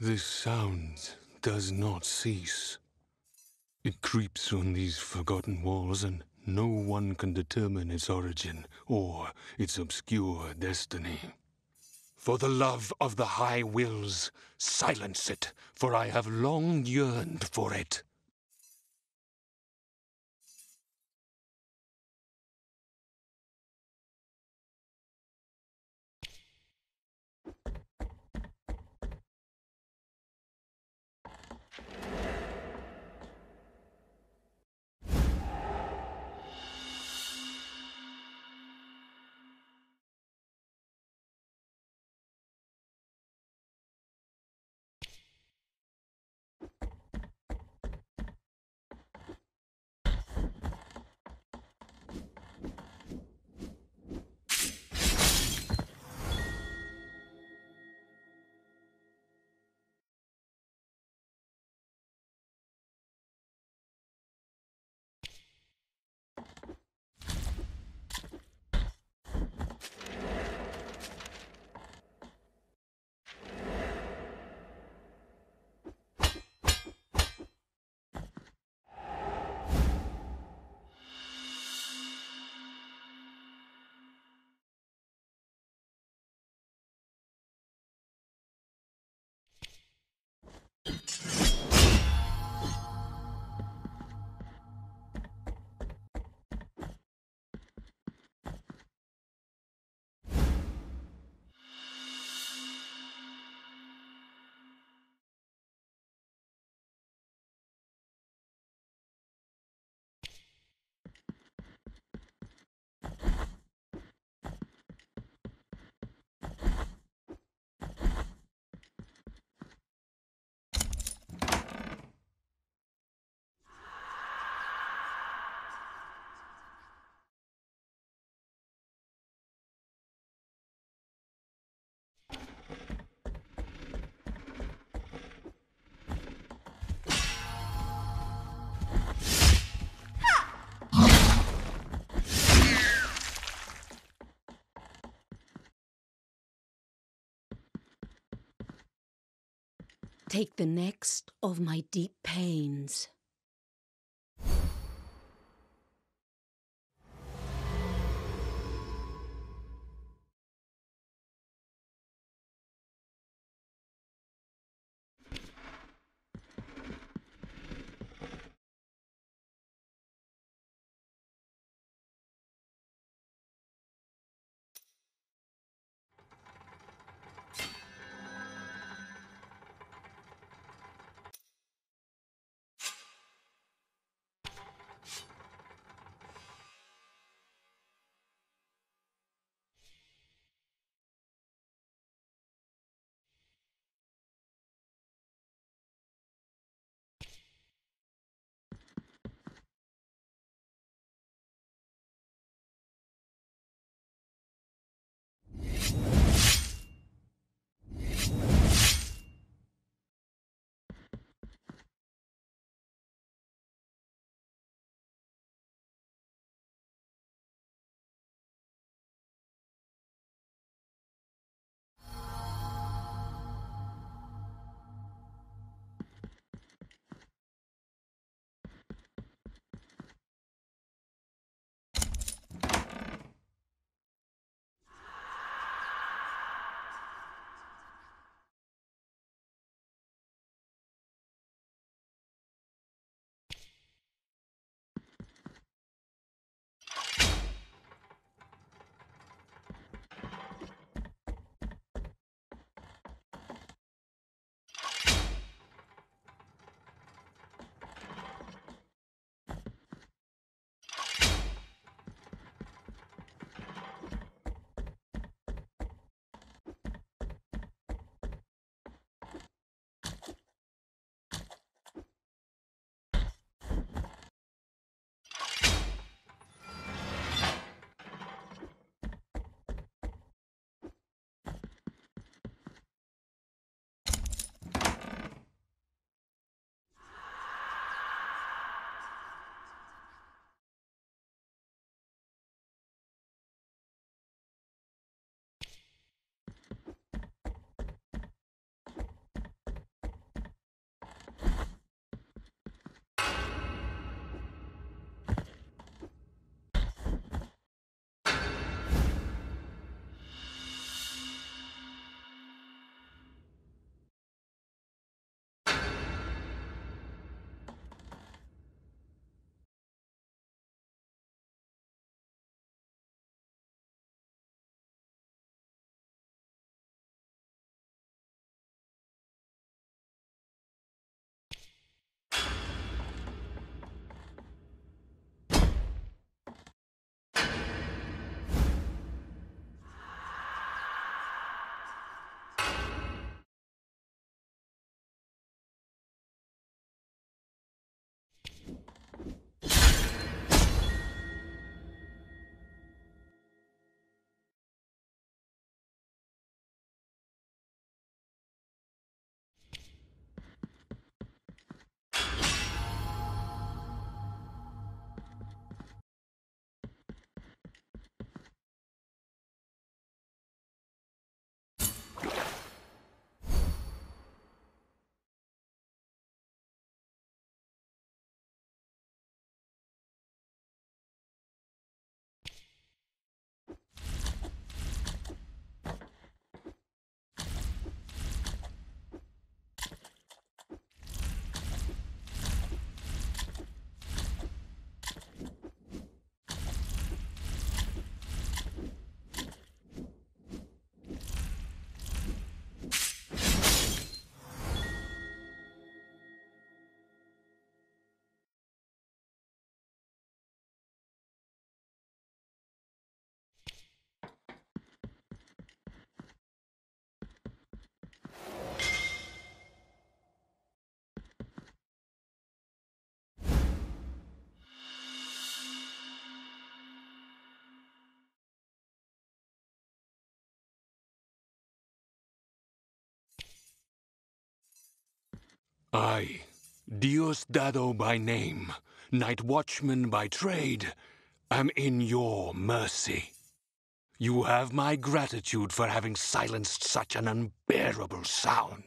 This sound does not cease. It creeps on these forgotten walls, and no one can determine its origin or its obscure destiny. For the love of the High Wills, silence it, for I have long yearned for it. Take the next of my deep pains. I, Diosdado by name, Night Watchman by trade, am in your mercy. You have my gratitude for having silenced such an unbearable sound.